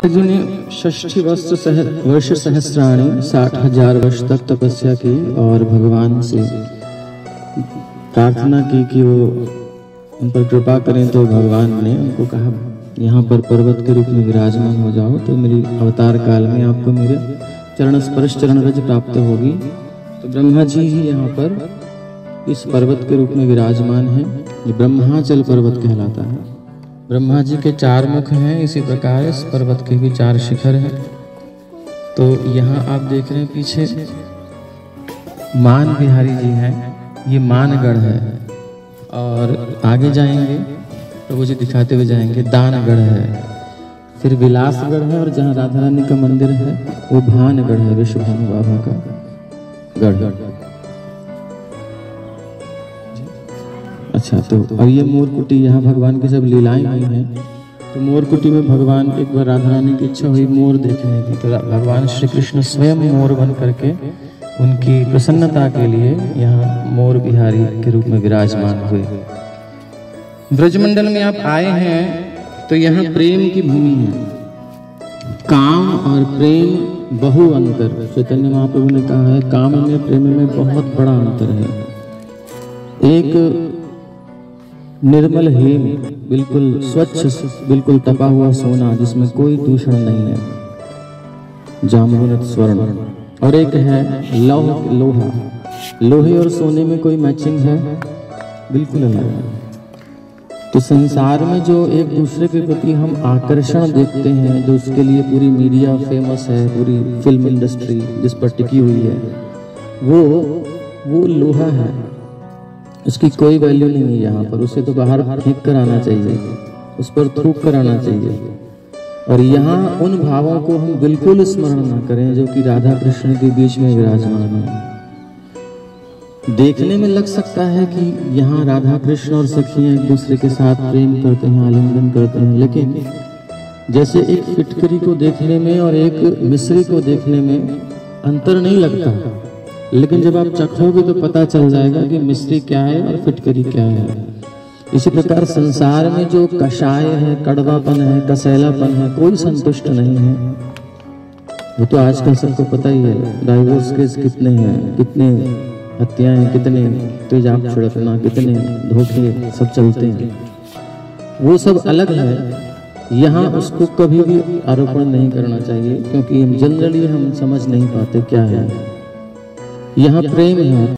जी ने षष्ठी वर्ष सह, वर्ष सहस्राणी साठ हज़ार वर्ष तक तपस्या की और भगवान से प्रार्थना की कि वो उन पर कृपा करें तो भगवान ने उनको कहा यहाँ पर पर्वत के रूप में विराजमान हो जाओ तो मेरी अवतार काल में आपको मेरे चरण स्पर्श चरण रज प्राप्त होगी। तो ब्रह्मा जी ही यहाँ पर इस पर्वत के रूप में विराजमान है ये ब्रह्माचल पर्वत कहलाता है। ब्रह्मा जी के चार मुख हैं, इसी प्रकार इस पर्वत के भी चार शिखर हैं। तो यहाँ आप देख रहे हैं पीछे, मान बिहारी जी हैं, ये मानगढ़ है। और आगे जाएँगे, प्रभु जी दिखाते हुए जाएँगे, दानगढ़ है। फिर विलासगढ़ है, और जहाँ राधा रानी का मंदिर है, वो भानगढ़ है विश्वभानु बाबा का गढ़। अच्छा तो और ये मोरकुटी, यहाँ भगवान की सब लीलाएँ हुई हैं। तो मोरकुटी में भगवान एक बार राधा रानी की इच्छा हुई मोर देखने की तो भगवान श्री कृष्ण स्वयं मोर बन करके उनकी प्रसन्नता के लिए यहाँ मोर बिहारी के रूप में विराजमान हुए। ब्रजमंडल में आप आए हैं तो यहाँ प्रेम की भूमि है। काम और प्रेम बहु अंतर। चैतन्य महाप्रभु ने कहा है, काम में, प्रेम में बहुत बड़ा अंतर है। एक निर्मल हेम बिल्कुल स्वच्छ, बिल्कुल तपा हुआ सोना जिसमें कोई दूषण नहीं है। जामुनत स्वर्ण, और एक है लौह लोहा। लोहे और सोने में कोई मैचिंग है? बिल्कुल अलग है। तो संसार में जो एक दूसरे के प्रति हम आकर्षण देखते हैं, जो उसके लिए पूरी मीडिया फ़ेमस है, पूरी फ़िल्म इंडस्ट्री जिस पर टिकी हुई है, वो वो लोहा है। उसकी कोई वैल्यू नहीं है यहाँ पर। उसे तो बाहर फेंक कर आना चाहिए। उस पर थूक कर आना चाहिए। और यहाँ उन भावों को हम बिल्कुल स्मरण ना करें जो कि राधा कृष्ण के बीच में विराजमान है। देखने में लग सकता है कि यहाँ राधा कृष्ण और सखियाँ एक दूसरे के साथ प्रेम करते हैं, आलिंगन करते हैं। लेकिन जैसे एक फिटकरी को देखने में और एक मिश्री को देखने में अंतर नहीं लगता। लेकिन जब आप चखोगे तो पता चल जाएगा कि मिश्री क्या है और फिटकरी क्या है। इसी प्रकार संसार में जो कषाय है, कड़वापन है, कसैलापन है, कोई संतुष्ट नहीं है। वो तो आजकल सबको पता ही है डाइवोर्स केस कितने हैं, कितने हत्याएँ, कितने तेजाब छिड़कना, कितने धोखे, सब चलते हैं। वो सब अलग है। यहाँ उसको कभी भी आरोपण नहीं करना चाहिए, क्योंकि जनरली हम समझ नहीं पाते क्या है। यहाँ प्रेम है।